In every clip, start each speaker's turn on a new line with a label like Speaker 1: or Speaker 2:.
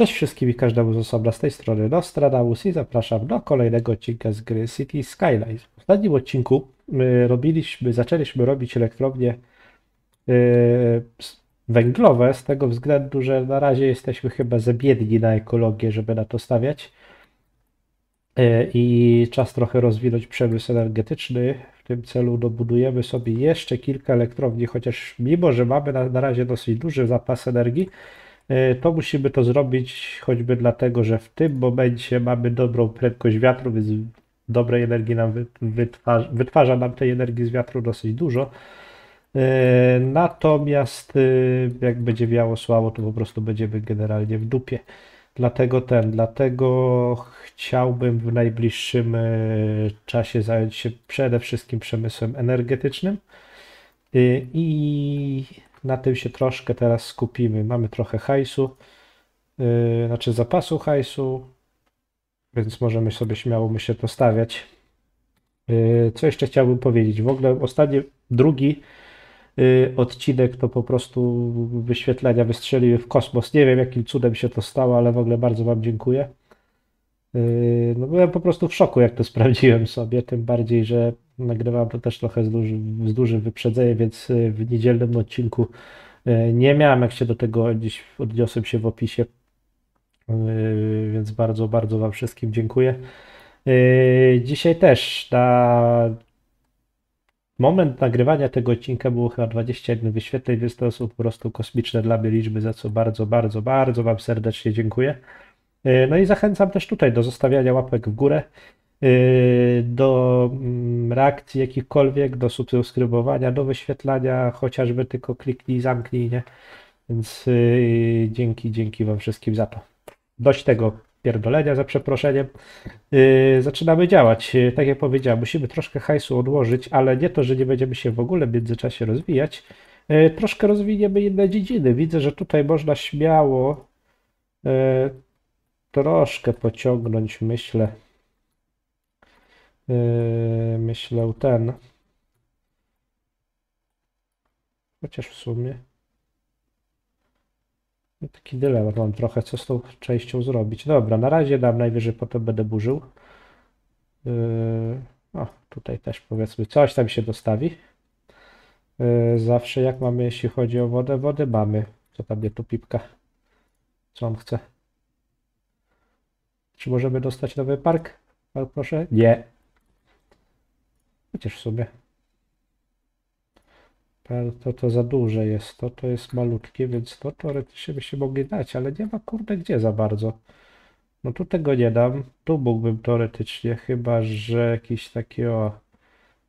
Speaker 1: Cześć wszystkim i każdemu z osobna z tej strony Nostradamus i zapraszam do kolejnego odcinka z gry City Skylines. W ostatnim odcinku my robiliśmy, zaczęliśmy robić elektrownie s- węglowe z tego względu, że na razie jesteśmy chyba za biedni na ekologię, żeby na to stawiać. Yy, I czas trochę rozwinąć przemysł energetyczny. W tym celu dobudujemy sobie jeszcze kilka elektrowni, chociaż mimo, że mamy na, na razie dosyć duży zapas energii, To musimy to zrobić choćby dlatego, że w tym momencie mamy dobrą prędkość wiatru, więc dobrej energii nam wy- wytwarza, wytwarza nam tej energii z wiatru dosyć dużo. E, Natomiast e, jak będzie wiało słabo, to po prostu będziemy generalnie w dupie. Dlatego ten, dlatego chciałbym w najbliższym e, czasie zająć się przede wszystkim przemysłem energetycznym. I na tym się troszkę teraz skupimy. Mamy trochę hajsu, yy, znaczy zapasu hajsu, więc możemy sobie śmiało myślę to stawiać. Yy, Co jeszcze chciałbym powiedzieć? W ogóle ostatni, drugi yy, odcinek to po prostu wyświetlenia wystrzeliły w kosmos. Nie wiem jakim cudem się to stało, ale w ogóle bardzo Wam dziękuję. Yy, No byłem po prostu w szoku, jak to sprawdziłem sobie, tym bardziej, że nagrywam to też trochę z dużym, z dużym wyprzedzeniem, więc yy, w niedzielnym odcinku yy, nie miałem jak się do tego odnieść, odniosłem się w opisie, Yy, więc bardzo, bardzo Wam wszystkim dziękuję. Dzisiaj też na moment nagrywania tego odcinka było chyba 21 wyświetleń, więc to są po prostu kosmiczne dla mnie liczby, za co bardzo, bardzo, bardzo Wam serdecznie dziękuję. No i zachęcam też tutaj do zostawiania łapek w górę, do mm, reakcji jakichkolwiek, do subskrybowania, do wyświetlania, chociażby tylko kliknij, zamknij, nie? Więc yy, dzięki, dzięki Wam wszystkim za to. Dość tego pierdolenia, za przeproszeniem. Yy, zaczynamy działać. Tak jak powiedziałem, musimy troszkę hajsu odłożyć, ale nie to, że nie będziemy się w ogóle w międzyczasie rozwijać. Troszkę rozwiniemy inne dziedziny. Widzę, że tutaj można śmiało troszkę pociągnąć, myślę. Yy, myślę ten. Chociaż w sumie. no Taki dylemat mam trochę, co z tą częścią zrobić. Dobra, na razie dam, najwyżej potem będę burzył. Yy, o, tutaj też powiedzmy coś tam się dostawi. Yy, zawsze jak mamy, jeśli chodzi o wodę, wodę mamy. Co tam nie tu pipka? Co on chce? Czy możemy dostać nowy park? Ale proszę? Nie. Sumie. Ale To, to za duże jest, to, to jest malutkie, więc to teoretycznie by się mogli dać, ale nie ma kurde gdzie za bardzo. No tu tego nie dam, tu mógłbym teoretycznie, chyba że jakiś taki o...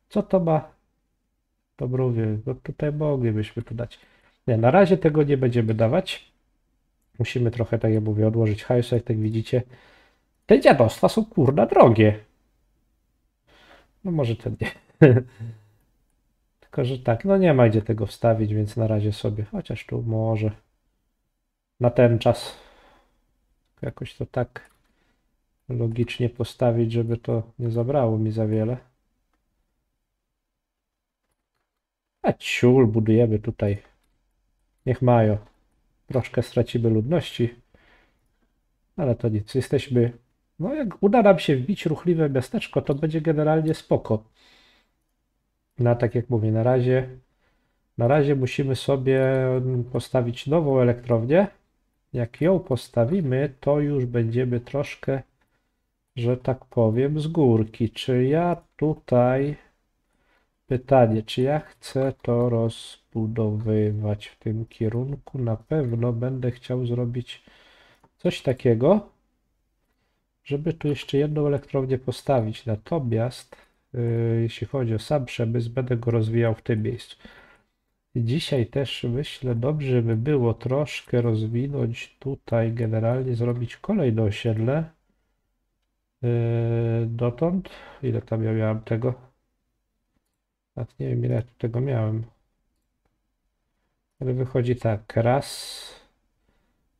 Speaker 1: Co to ma? Dobra, mówię, no tutaj moglibyśmy to dać. Nie, na razie tego nie będziemy dawać. Musimy trochę, tak jak mówię, odłożyć hajsu, jak tak widzicie. Te dziadostwa są kurna drogie. No może ten nie. Tylko, że tak, no nie ma gdzie tego wstawić, więc na razie sobie, chociaż tu może na ten czas jakoś to tak logicznie postawić, żeby to nie zabrało mi za wiele. A ciul, budujemy tutaj. Niech mają. Troszkę stracimy ludności, ale to nic. Jesteśmy, no jak uda nam się wbić ruchliwe miasteczko, to będzie generalnie spoko. No tak jak mówię, na razie, na razie musimy sobie postawić nową elektrownię. Jak ją postawimy, to już będziemy troszkę, że tak powiem, z górki. Czy ja tutaj, pytanie, czy ja chcę to rozbudowywać w tym kierunku? Na pewno będę chciał zrobić coś takiego, żeby tu jeszcze jedną elektrownię postawić. Natomiast yy, jeśli chodzi o sam przemysł, będę go rozwijał w tym miejscu. Dzisiaj też myślę, dobrze by było troszkę rozwinąć tutaj, generalnie zrobić kolejne osiedle. Yy, dotąd, ile tam ja miałem tego? Nawet nie wiem, ile tego miałem. Ale wychodzi tak, raz,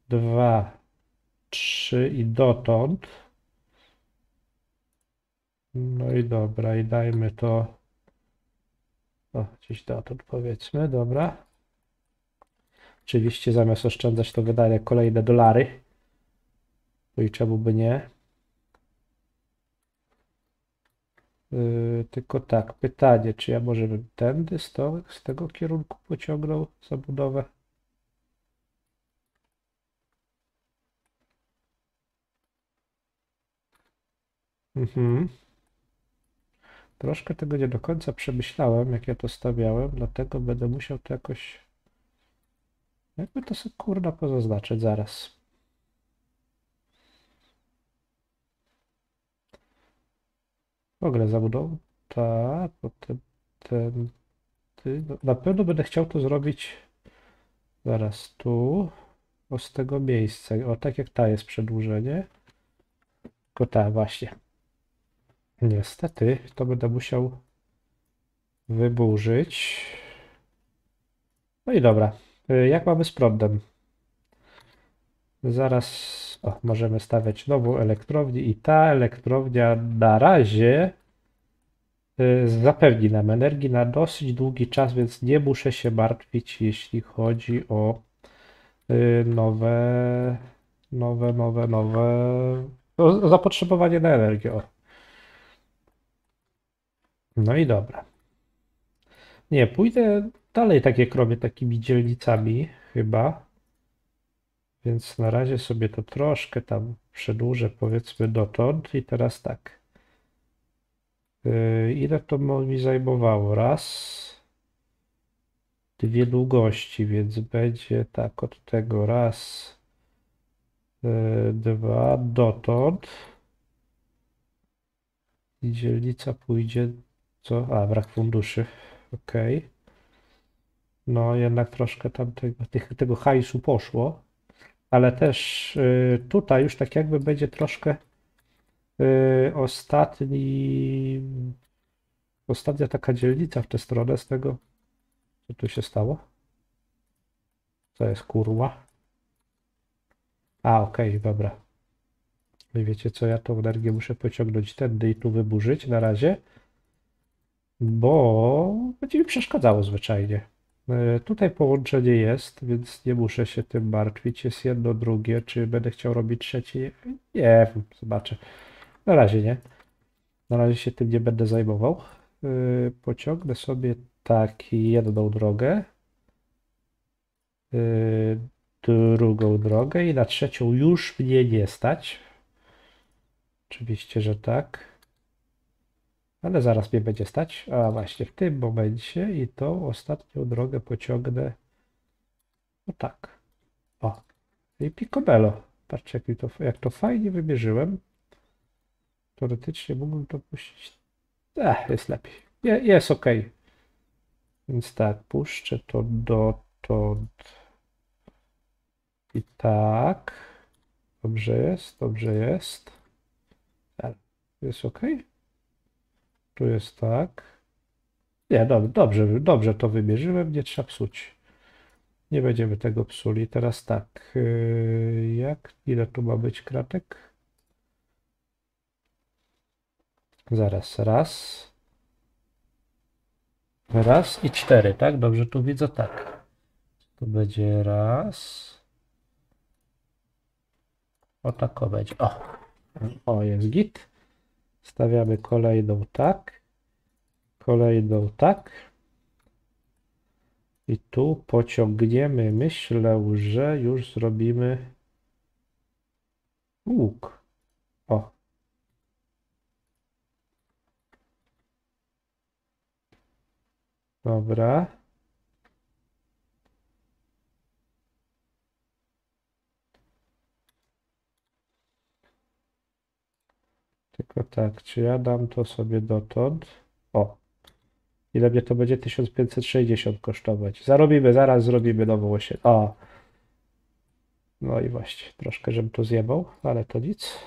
Speaker 1: dwa, trzy i dotąd. No i dobra, i dajmy to. O, gdzieś dotąd powiedzmy, dobra. Oczywiście zamiast oszczędzać to wydaję kolejne dolary. No i czemu by nie? Yy, tylko tak, pytanie, czy ja może bym tędy z, z tego kierunku pociągnął zabudowę? Mhm. Troszkę tego nie do końca przemyślałem, jak ja to stawiałem, dlatego będę musiał to jakoś... Jakby to sobie kurna pozaznaczyć zaraz. W ogóle zabudowę. Tak, potem ten. Ty, no, na pewno będę chciał to zrobić zaraz tu. O z tego miejsca. O tak jak ta jest przedłużenie. Tylko ta właśnie. Niestety to będę musiał wyburzyć. No i dobra. Y, Jak mamy z prądem? Zaraz o, możemy stawiać nową elektrownię i ta elektrownia na razie y, zapewni nam energii na dosyć długi czas, więc nie muszę się martwić, jeśli chodzi o y, nowe, nowe, nowe, nowe zapotrzebowanie na energię. O. No i dobra. Nie, pójdę dalej tak jak robię takimi dzielnicami chyba. Więc na razie sobie to troszkę tam przedłużę powiedzmy dotąd i teraz tak. Yy, ile to mi zajmowało? Raz, dwie długości, więc będzie tak od tego raz, yy, dwa, dotąd. I dzielnica pójdzie, co? A, brak funduszy, ok. No jednak troszkę tam tego, tego hajsu poszło ale też y, tutaj już tak jakby będzie troszkę y, ostatni, ostatnia taka dzielnica w tę stronę z tego, co tu się stało. Co jest kurwa? A, okej, okay, dobra. Wiecie co, ja tą energię muszę pociągnąć tędy i tu wyburzyć na razie, bo będzie mi przeszkadzało zwyczajnie. E, tutaj połączenie jest, więc nie muszę się tym martwić. Jest jedno, drugie. Czy będę chciał robić trzecie? Nie wiem, zobaczę. Na razie nie. Na razie się tym nie będę zajmował. E, pociągnę sobie tak jedną drogę, e, drugą drogę i na trzecią już mnie nie stać. Oczywiście, że tak. Ale zaraz mnie będzie stać. A właśnie w tym momencie i tą ostatnią drogę pociągnę. No tak. O. I picobello. Patrzcie, jak to, jak to fajnie wymierzyłem. Teoretycznie mógłbym to puścić. Ech, jest lepiej. Je, jest ok. Więc tak, puszczę to dotąd. I tak. Dobrze jest, dobrze jest. Jest ok. Tu jest tak. Nie, dobrze, dobrze, to wymierzyłem, nie trzeba psuć. Nie będziemy tego psuli. Teraz tak, yy, jak, ile tu ma być kratek? Zaraz, raz. Raz i cztery, tak? Dobrze tu widzę, tak. To będzie raz. O tak o będzie. O, o jest git. Stawiamy kolejną tak. Kolejną tak. I tu pociągniemy. Myślę, że już zrobimy łuk. O. Dobra. Tylko tak, czy ja dam to sobie dotąd? O, ile mnie to będzie? 1560 kosztować. Zarobimy, zaraz zrobimy nową osiedl. O, no i właśnie, troszkę żebym to zjebał, ale to nic.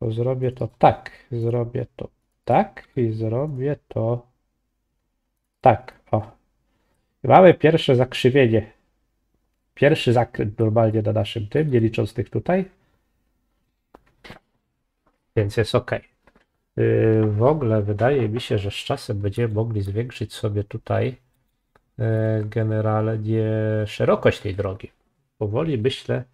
Speaker 1: Zrobię to tak, zrobię to tak i zrobię to tak. O. Mamy pierwsze zakrzywienie. Pierwszy zakręt normalnie na naszym tym, nie licząc tych tutaj więc jest ok. W ogóle wydaje mi się, że z czasem będziemy mogli zwiększyć sobie tutaj y, generalnie szerokość tej drogi. Powoli myślę,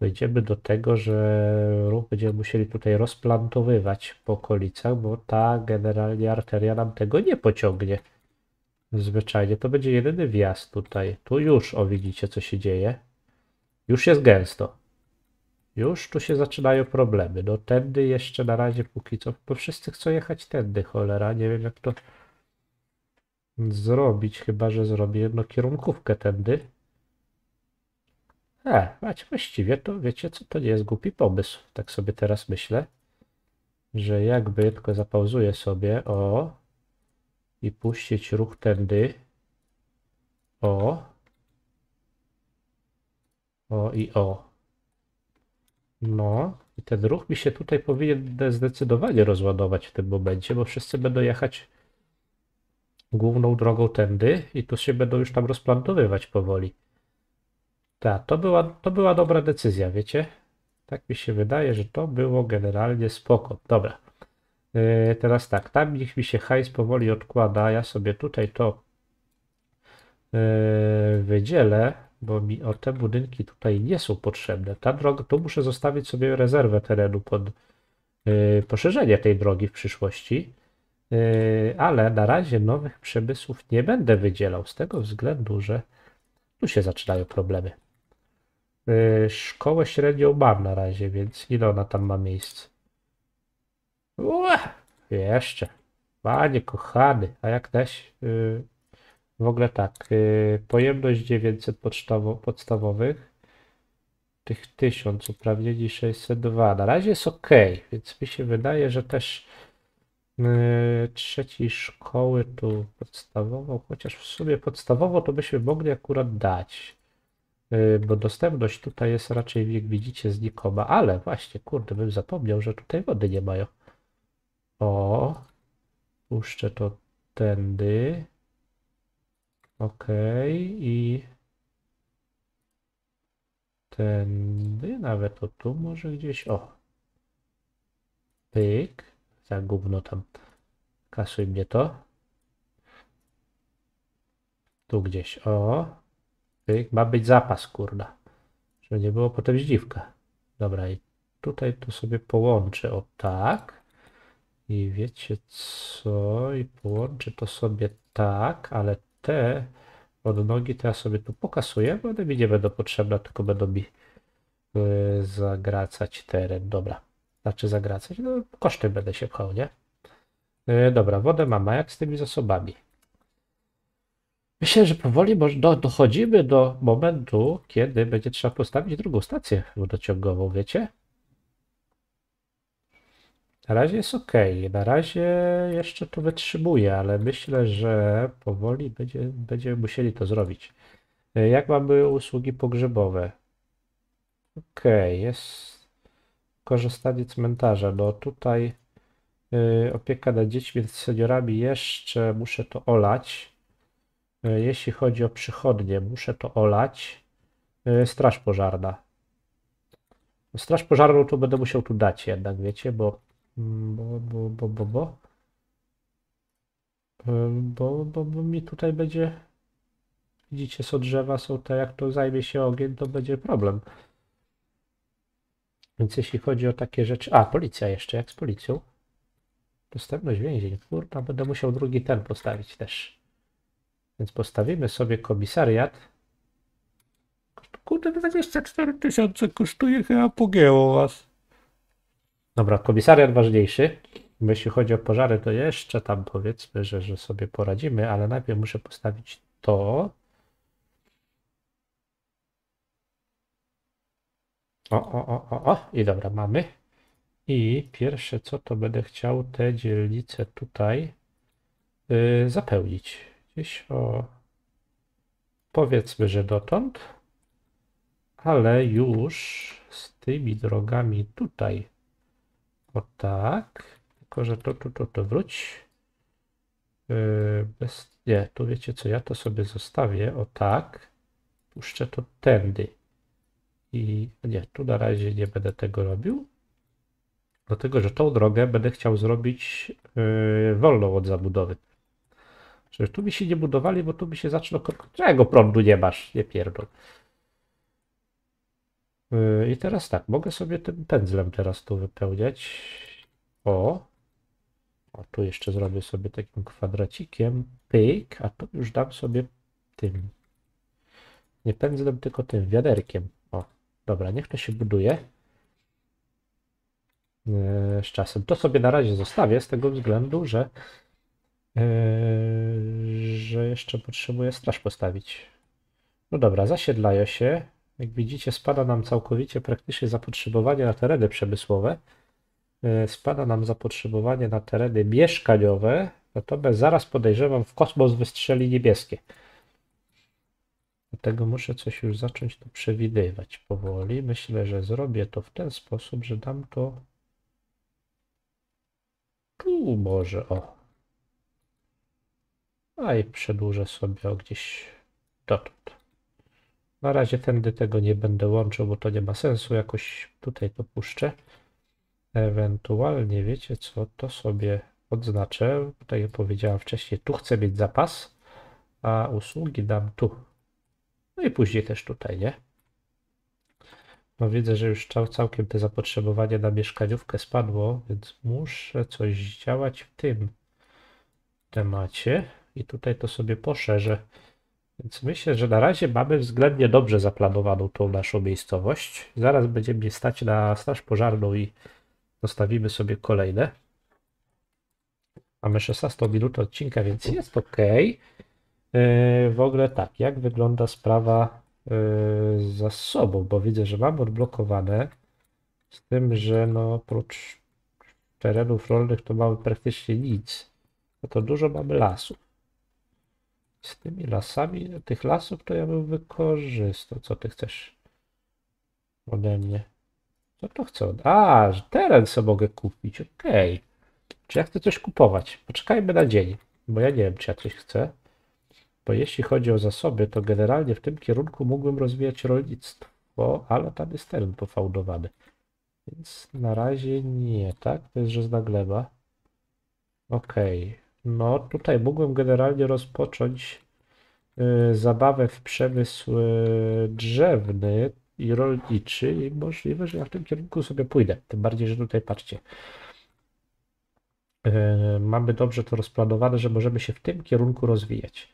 Speaker 1: dojdziemy do tego, że ruch będziemy musieli tutaj rozplantowywać po okolicach, bo ta generalnie arteria nam tego nie pociągnie. Zwyczajnie to będzie jedyny wjazd tutaj. Tu już, o widzicie co się dzieje. Już jest gęsto. Już tu się zaczynają problemy. No tędy jeszcze na razie póki co, bo wszyscy chcą jechać tędy, cholera. Nie wiem jak to zrobić, chyba że zrobię jednokierunkówkę tędy. E, macie właściwie to wiecie co, to nie jest głupi pomysł. Tak sobie teraz myślę, że jakby tylko zapauzuję sobie, o i puścić ruch tędy, o o i o. No, i ten ruch mi się tutaj powinien zdecydowanie rozładować w tym momencie, bo wszyscy będą jechać główną drogą tędy i tu się będą już tam rozplantowywać powoli. Tak, to była, to była dobra decyzja, wiecie? Tak mi się wydaje, że to było generalnie spoko. Dobra. Yy, teraz tak, tam niech mi się hajs powoli odkłada. Ja sobie tutaj to yy, wydzielę, bo mi o te budynki tutaj nie są potrzebne. Ta droga, tu muszę zostawić sobie rezerwę terenu pod yy, poszerzenie tej drogi w przyszłości. Yy, ale na razie nowych przemysłów nie będę wydzielał z tego względu, że tu się zaczynają problemy. Yy, szkołę średnią mam na razie, więc ile ona tam ma miejsc? Ua, jeszcze. Panie kochany, a jak też w ogóle tak, yy, pojemność 900 podstawowych, tych 1000, uprawnieni 602. Na razie jest ok, więc mi się wydaje, że też yy, trzeciej szkoły tu podstawową, chociaż w sumie podstawowo to byśmy mogli akurat dać. Yy, bo dostępność tutaj jest raczej, jak widzicie, znikoma, ale właśnie, kurde, bym zapomniał, że tutaj wody nie mają. O, puszczę to tędy. Ok, i tędy, nawet o tu może gdzieś, o. Pyk, za gówno tam. Kasuj mnie to. Tu gdzieś, o. Pyk, ma być zapas, kurda. Żeby nie było potem zdziwka. Dobra, i tutaj to sobie połączę, o tak. I wiecie co? I połączę to sobie tak, ale te odnogi to ja sobie tu pokasuję, bo one mi nie będą potrzebne, tylko będą mi y, zagracać teren. Dobra. Znaczy zagracać? No koszty będę się pchał, nie? Y, dobra, wodę mam, a jak z tymi zasobami? Myślę, że powoli do, dochodzimy do momentu, kiedy będzie trzeba postawić drugą stację wodociągową, wiecie? Na razie jest ok. Na razie jeszcze to wytrzymuje, ale myślę, że powoli będzie, będziemy musieli to zrobić. E, jak mamy usługi pogrzebowe? Ok, jest korzystanie cmentarza. No tutaj y, opieka nad dziećmi, nad seniorami jeszcze muszę to olać. Y, jeśli chodzi o przychodnie, muszę to olać. Straż pożarna. Straż pożarną to będę musiał tu dać jednak, wiecie, bo bo, bo, bo, bo, bo. Bo, bo, bo mi tutaj będzie. Widzicie, są drzewa, są te, jak to zajmie się ogień, to będzie problem. Więc jeśli chodzi o takie rzeczy. A, policja jeszcze, jak z policją? Dostępność więzień. Kurwa, będę musiał drugi ten postawić też. Więc postawimy sobie komisariat. Kurde, 24 tysiące kosztuje, chyba pogięło was. Dobra, komisariat ważniejszy. Jeśli chodzi o pożary, to jeszcze tam powiedzmy, że, że sobie poradzimy, ale najpierw muszę postawić to. O, o, o, o, o. I dobra, mamy. I pierwsze co, to będę chciał te dzielnice tutaj yy, zapełnić. Gdzieś o... Powiedzmy, że dotąd. Ale już z tymi drogami tutaj o tak. Tylko, że to, to, to, to wróć. Yy, bez, nie, tu wiecie co, ja to sobie zostawię. O tak. Puszczę to tędy. I nie, tu na razie nie będę tego robił. Dlatego, że tą drogę będę chciał zrobić yy, wolną od zabudowy. Że tu mi się nie budowali, bo tu mi się zaczną... Czego prądu nie masz? Nie pierdol. I teraz tak, mogę sobie tym pędzlem teraz tu wypełniać. O. O, tu jeszcze zrobię sobie takim kwadracikiem. Pyk, a to już dam sobie tym. Nie pędzlem, tylko tym wiaderkiem. O, dobra, niech to się buduje. Yy, z czasem. To sobie na razie zostawię z tego względu, że yy, że jeszcze potrzebuję straż postawić. No dobra, zasiedlają się. Jak widzicie, spada nam całkowicie praktycznie zapotrzebowanie na tereny przemysłowe. Yy, Spada nam zapotrzebowanie na tereny mieszkaniowe, natomiast zaraz podejrzewam w kosmos wystrzeli niebieskie. Dlatego muszę coś już zacząć tu przewidywać powoli. Myślę, że zrobię to w ten sposób, że dam to tu może, o. A i przedłużę sobie o gdzieś dotąd. Na razie tędy tego nie będę łączył, bo to nie ma sensu. Jakoś tutaj to puszczę. Ewentualnie, wiecie co, to sobie odznaczę. Tak jak powiedziałem wcześniej, tu chcę mieć zapas, a usługi dam tu. No i później też tutaj, nie? No widzę, że już cał- całkiem te zapotrzebowanie na mieszkaniówkę spadło, więc muszę coś działać w tym temacie i tutaj to sobie poszerzę. Więc myślę, że na razie mamy względnie dobrze zaplanowaną tą naszą miejscowość. Zaraz będziemy stać na straż pożarną i zostawimy sobie kolejne. Mamy 16 minutę odcinka, więc jest ok. Yy, w ogóle tak, jak wygląda sprawa yy, z zasobą, bo widzę, że mam odblokowane z tym, że no oprócz terenów rolnych to mamy praktycznie nic. No to dużo mamy lasów. Z tymi lasami, tych lasów to ja bym wykorzystał. Co ty chcesz ode mnie? Co to chcę? A, teren sobie mogę kupić. Okej. Czy ja chcę coś kupować? Poczekajmy na dzień, bo ja nie wiem, czy ja coś chcę. Bo jeśli chodzi o zasoby, to generalnie w tym kierunku mógłbym rozwijać rolnictwo, ale tam jest teren pofałdowany. Więc na razie nie, tak? To jest żezna gleba. Okej. No tutaj mógłbym generalnie rozpocząć y, zabawę w przemysł y, drzewny i rolniczy i możliwe, że ja w tym kierunku sobie pójdę. Tym bardziej, że tutaj patrzcie. Y, mamy dobrze to rozplanowane, że możemy się w tym kierunku rozwijać.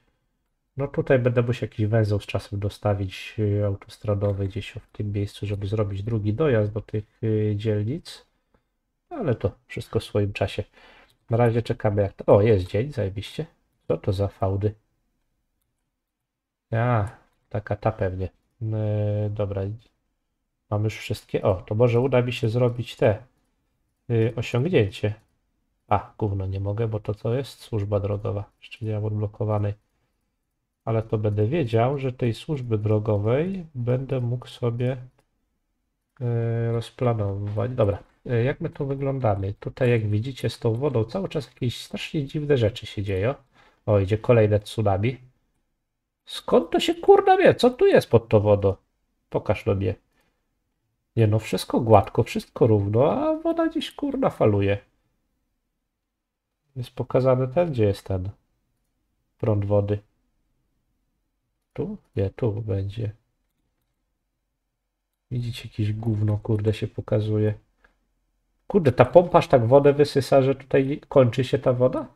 Speaker 1: No tutaj będę musiał jakiś węzeł z czasem dostawić autostradowy gdzieś w tym miejscu, żeby zrobić drugi dojazd do tych dzielnic. Ale to wszystko w swoim czasie. Na razie czekamy jak to... O, jest dzień, zajebiście. Co to za fałdy? A, taka ta pewnie. Yy, dobra. Mam już wszystkie. O, to może uda mi się zrobić te yy, osiągnięcie. A, gówno nie mogę, bo to co jest? Służba drogowa. Jeszcze nie mam odblokowanej. Ale to będę wiedział, że tej służby drogowej będę mógł sobie yy, rozplanować. Dobra, jak my tu wyglądamy? Tutaj jak widzicie z tą wodą cały czas jakieś strasznie dziwne rzeczy się dzieją. O, idzie kolejne tsunami. Skąd to się kurna wie? Co tu jest pod tą wodą? Pokaż no mnie. Nie no, wszystko gładko, wszystko równo, a woda gdzieś kurna faluje. Jest pokazany ten, gdzie jest ten prąd wody. Tu? Nie, tu będzie. Widzicie, jakieś gówno, kurde, się pokazuje. Kurde, ta pompa aż tak wodę wysysa, że tutaj kończy się ta woda?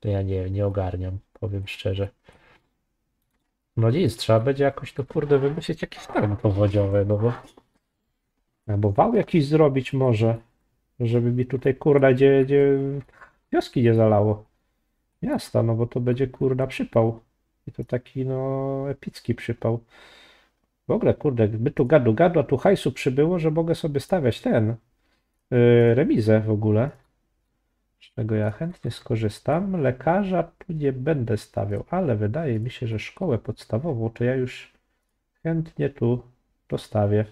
Speaker 1: To ja nie, nie ogarniam, powiem szczerze. No nic, trzeba będzie jakoś to kurde wymyślić jakieś tarmy powodziowe, no bo... Albo wał jakiś zrobić może, żeby mi tutaj kurna gdzie, gdzie wioski nie zalało. Miasta, no bo to będzie kurna przypał. I to taki no epicki przypał. W ogóle kurde, by tu gadu gadu, a tu hajsu przybyło, że mogę sobie stawiać ten remizę w ogóle. Z czego ja chętnie skorzystam. Lekarza nie będę stawiał, ale wydaje mi się, że szkołę podstawową to ja już chętnie tu dostawię.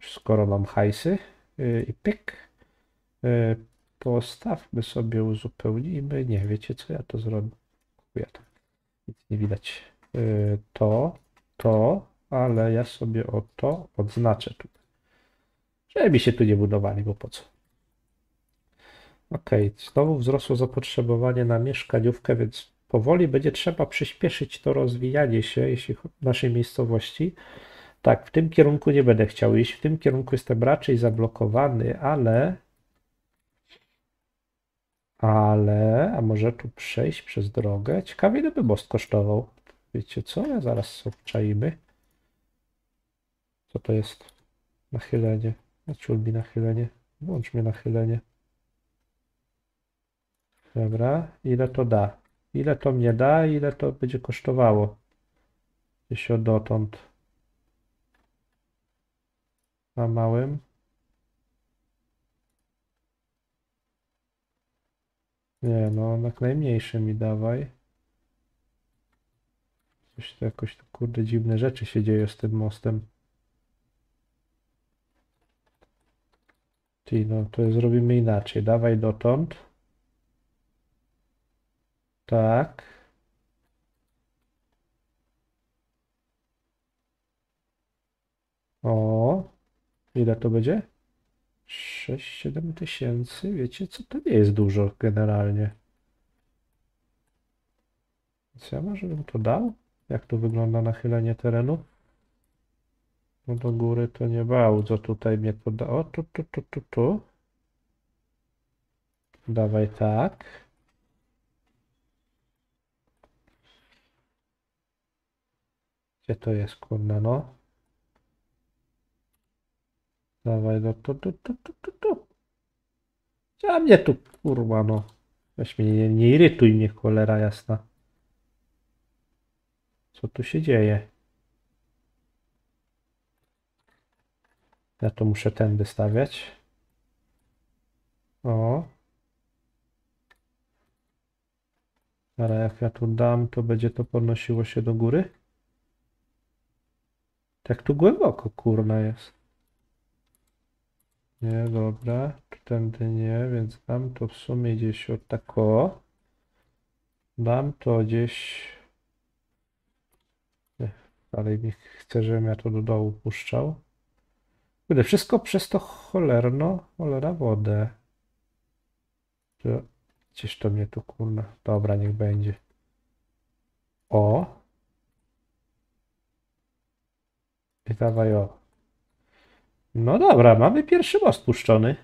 Speaker 1: Skoro mam hajsy yy, i pyk. Yy, postawmy sobie, uzupełnijmy. Nie, wiecie co, ja to zrobię. Ja to. Nic nie widać. To, to, ale ja sobie o to odznaczę tu. Żeby się tu nie budowali, bo po co? Okej, znowu wzrosło zapotrzebowanie na mieszkaniówkę, więc powoli będzie trzeba przyspieszyć to rozwijanie się, jeśli naszej miejscowości. Tak, w tym kierunku nie będę chciał iść. W tym kierunku jestem raczej zablokowany, ale. Ale. A może tu przejść przez drogę? Ciekawie, ile by most kosztował. Wiecie co? Ja zaraz obczajmy. Co to jest? Nachylenie. Ciul mi nachylenie. Włącz mnie nachylenie. Dobra. Ile to da? Ile to mnie da? Ile to będzie kosztowało? Od dotąd. Na małym. Nie, no jak najmniejszy mi dawaj. Coś to jakoś tu kurde dziwne rzeczy się dzieje z tym mostem. Ty, no to zrobimy inaczej. Dawaj dotąd. Tak. O, ile to będzie? 6-7 tysięcy. Wiecie co? To nie jest dużo generalnie. Więc ja może bym to dał? Jak tu wygląda nachylenie terenu? No do góry to nie bardzo tutaj mnie to da. O, tu, tu, tu, tu, tu. Dawaj tak. Gdzie to jest, kurna, no? Dawaj, no tu, tu, tu, tu, tu, tu. A mnie tu, kurwa, no. Weź mnie, nie, nie irytuj mnie, cholera jasna. Co tu się dzieje? Ja to muszę tędy stawiać. O. Ale jak ja tu dam, to będzie to podnosiło się do góry? Tak tu głęboko, kurna jest. Nie, dobra. Tędy nie, więc dam to w sumie gdzieś o tako. Dam to gdzieś... Nie, dalej mi chce, żebym ja to do dołu puszczał. Kurde, wszystko przez to cholerno, cholera wodę. To- Gdzieś to mnie tu kurna. Dobra, niech będzie. O. I dawaj o. No dobra, mamy pierwszy most puszczony.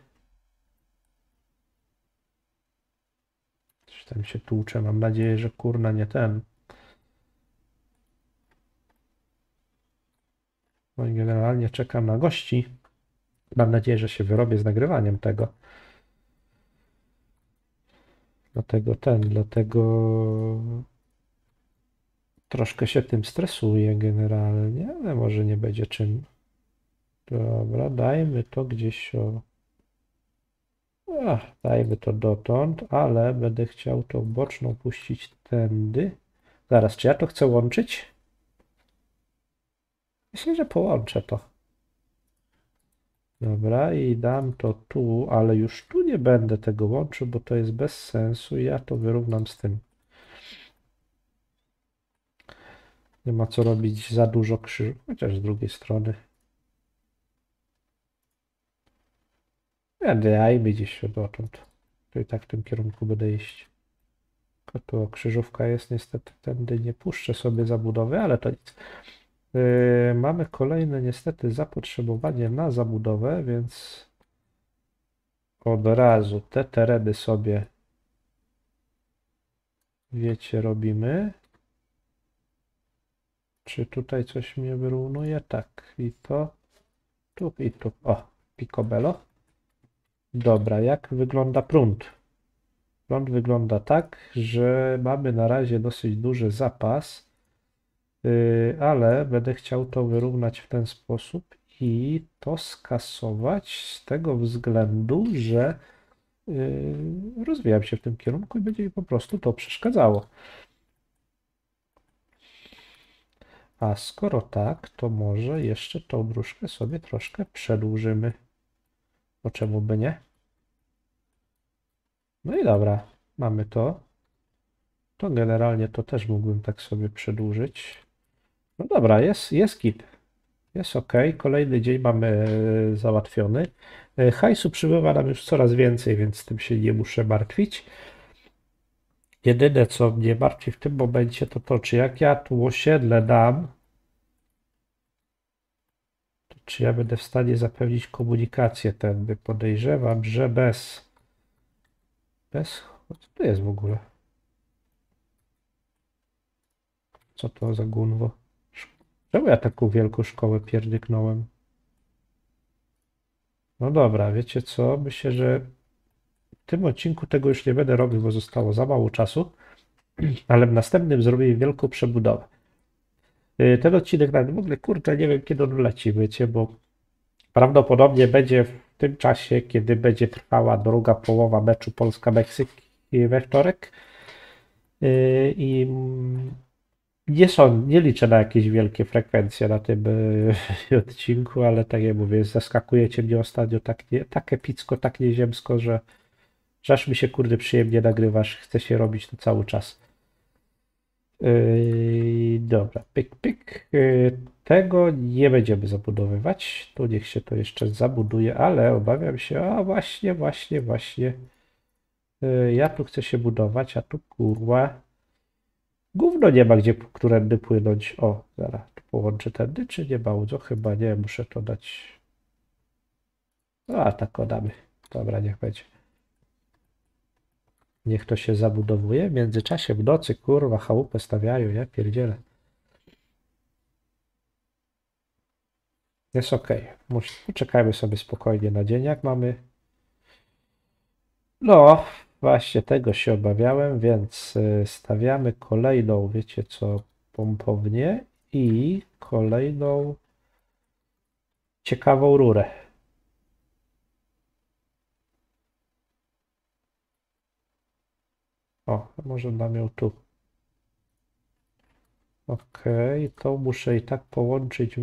Speaker 1: Coś tam się tłucze. Mam nadzieję, że kurna nie ten. No i generalnie czekam na gości. Mam nadzieję, że się wyrobię z nagrywaniem tego. Dlatego ten, dlatego troszkę się tym stresuję generalnie, ale może nie będzie czym. Dobra, dajmy to gdzieś o. Ach, dajmy to dotąd, ale będę chciał tą boczną puścić tędy. Zaraz, czy ja to chcę łączyć? Myślę, że połączę to. Dobra, i dam to tu, ale już tu nie będę tego łączył, bo to jest bez sensu. Ja to wyrównam z tym. Nie ma co robić za dużo krzyżów, chociaż z drugiej strony. Ja dajmy gdzieś dotąd. To i tak w tym kierunku będę iść. Tylko tu krzyżówka jest, niestety tędy nie puszczę sobie zabudowy, ale to nic. Yy, mamy kolejne niestety zapotrzebowanie na zabudowę, więc od razu te tereny sobie wiecie robimy. Czy tutaj coś mnie wyrównuje? Tak, i to, tu i tu. O, picobello. Dobra, jak wygląda prąd? Prąd wygląda tak, że mamy na razie dosyć duży zapas, ale będę chciał to wyrównać w ten sposób i to skasować z tego względu, że yy, rozwijam się w tym kierunku i będzie mi po prostu to przeszkadzało. A skoro tak, to może jeszcze tą dróżkę sobie troszkę przedłużymy. Bo czemu by nie? No i dobra, mamy to. To generalnie to też mógłbym tak sobie przedłużyć. No dobra, jest, jest kit. Jest ok. Kolejny dzień mamy e, załatwiony. E, Hajsu przybywa nam już coraz więcej, więc z tym się nie muszę martwić. Jedyne, co mnie martwi w tym momencie, to to, czy jak ja tu osiedle dam, Czy ja będę w stanie zapewnić komunikację tędy? Podejrzewam, że bez. Bez. Co to jest w ogóle? Co to za gunwo? Czemu ja taką wielką szkołę pierdyknąłem? No dobra, wiecie co? Myślę, że w tym odcinku tego już nie będę robił, bo zostało za mało czasu, ale w następnym zrobię wielką przebudowę. Y, Ten odcinek nawet w ogóle, kurczę, nie wiem kiedy on leci, wiecie, bo prawdopodobnie będzie w tym czasie, kiedy będzie trwała druga połowa meczu Polska-Meksyk we wtorek. Y, I nie są, nie liczę na jakieś wielkie frekwencje na tym y, odcinku, ale tak jak mówię, zaskakujecie mnie ostatnio tak, nie, tak epicko, tak nieziemsko, że, że aż mi się kurde przyjemnie nagrywasz, chce się robić to cały czas. Yy, dobra, pyk, pyk. Yy, tego nie będziemy zabudowywać. Tu niech się to jeszcze zabuduje, ale obawiam się, a właśnie, właśnie, właśnie. Yy, ja tu chcę się budować, a tu kurwa. Gówno nie ma gdzie, którędy płynąć. O, zaraz, tu połączę tędy, czy nie bardzo? Chyba nie, muszę to dać. A, tak odamy. Dobra, niech będzie. Niech to się zabudowuje. W międzyczasie w nocy, kurwa, chałupę stawiają, ja pierdzielę. Jest ok. Poczekajmy sobie spokojnie na dzień, jak mamy. No, właśnie tego się obawiałem, więc y, stawiamy kolejną, wiecie co, pompownię i kolejną ciekawą rurę. O, może dam ją tu. Okej, to muszę i tak połączyć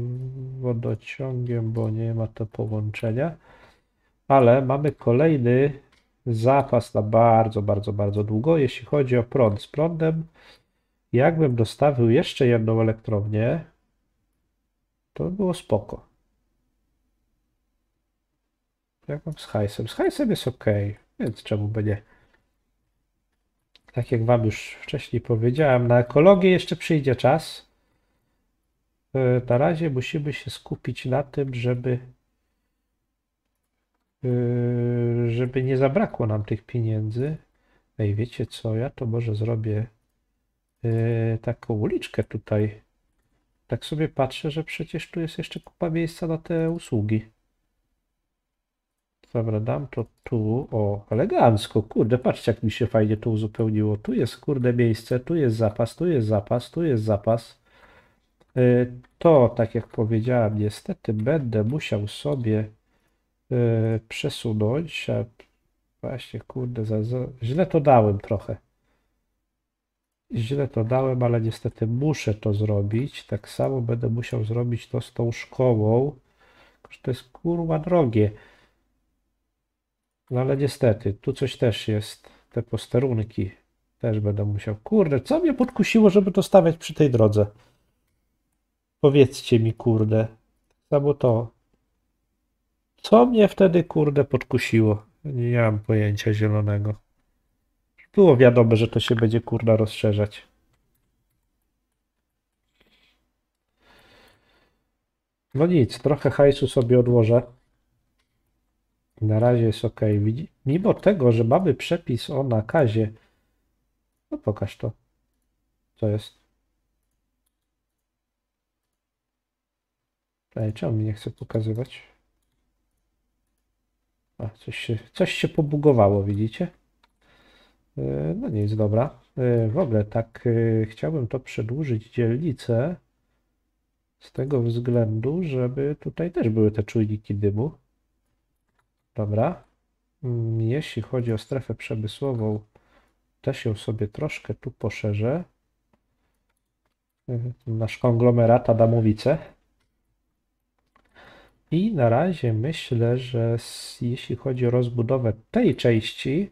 Speaker 1: wodociągiem, bo nie ma to połączenia. Ale mamy kolejny zapas na bardzo, bardzo, bardzo długo, jeśli chodzi o prąd. Z prądem, jakbym dostawił jeszcze jedną elektrownię, to by było spoko. Jak mam z hajsem? Z hajsem jest ok, więc czemu by nie? Tak jak Wam już wcześniej powiedziałem, na ekologię jeszcze przyjdzie czas. E, na razie musimy się skupić na tym, żeby, żeby nie zabrakło nam tych pieniędzy. Ej, wiecie co? Ja to może zrobię e, taką uliczkę tutaj. Tak sobie patrzę, że przecież tu jest jeszcze kupa miejsca na te usługi. Dobra, dam to tu. O, elegancko. Kurde, patrzcie, jak mi się fajnie to uzupełniło. Tu jest, kurde, miejsce, tu jest zapas, tu jest zapas, tu jest zapas. Y, to, tak jak powiedziałem, niestety będę musiał sobie przesunąć. A właśnie, kurde, za, za, źle to dałem trochę. Źle to dałem, ale niestety muszę to zrobić. Tak samo będę musiał zrobić to z tą szkołą. To jest kurwa drogie. No ale niestety, tu coś też jest. Te posterunki też będę musiał. Kurde, co mnie podkusiło, żeby to stawiać przy tej drodze? Powiedzcie mi, kurde. Samo to. Co mnie wtedy, kurde, podkusiło? Nie mam pojęcia zielonego. Było wiadomo, że to się będzie, kurda, rozszerzać. No nic, trochę hajsu sobie odłożę. Na razie jest ok. Mimo tego, że mamy przepis o nakazie. No pokaż to. Co jest? Ej, czemu mi nie chce pokazywać? Coś się, coś się pobugowało, widzicie? E, no nic, dobra. E, w ogóle tak e, chciałbym to przedłużyć dzielnicę z tego względu, żeby tutaj też były te czujniki dymu. Dobra. Mm, jeśli chodzi o strefę przemysłową, też ją sobie troszkę tu poszerzę. Nasz konglomerat Adamowice. I na razie myślę, że jeśli chodzi o rozbudowę tej części,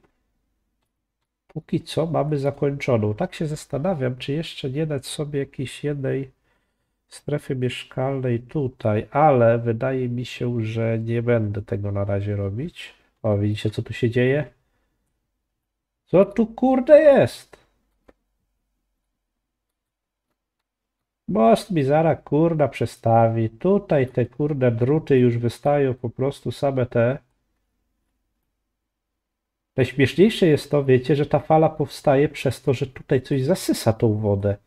Speaker 1: póki co mamy zakończoną. Tak się zastanawiam, czy jeszcze nie dać sobie jakiejś jednej strefy mieszkalnej tutaj, ale wydaje mi się, że nie będę tego na razie robić. O, widzicie co tu się dzieje? Co tu kurde jest? Most mi zara kurna przestawi. Tutaj te kurde druty już wystają po prostu same te. Najśmieszniejsze jest to, wiecie, że ta fala powstaje przez to, że tutaj coś zasysa tą wodę.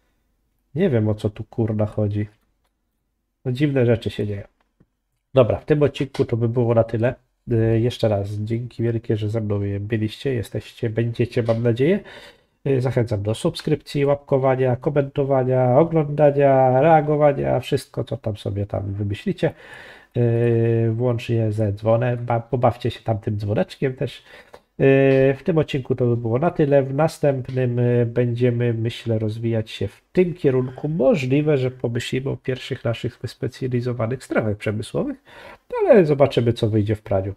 Speaker 1: Nie wiem o co tu kurna chodzi. No dziwne rzeczy się dzieją. Dobra, w tym odcinku to by było na tyle. Y, Jeszcze raz dzięki wielkie, że ze mną byliście, jesteście, będziecie, mam nadzieję. Y, Zachęcam do subskrypcji, łapkowania, komentowania, oglądania, reagowania, wszystko co tam sobie tam wymyślicie. Yy, Włącznie ze dzwonem, ba- pobawcie się tam tym dzwoneczkiem też. Yy, W tym odcinku to by było na tyle. W następnym będziemy, myślę, rozwijać się w tym kierunku. Możliwe, że pomyślimy o pierwszych naszych wyspecjalizowanych strefach przemysłowych, ale zobaczymy, co wyjdzie w praniu.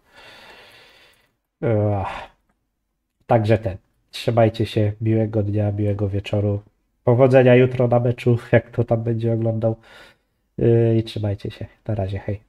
Speaker 1: Także ten. Trzymajcie się, miłego dnia, miłego wieczoru. Powodzenia jutro na meczu, jak to tam będzie oglądał. Yy, I trzymajcie się. Na razie, hej.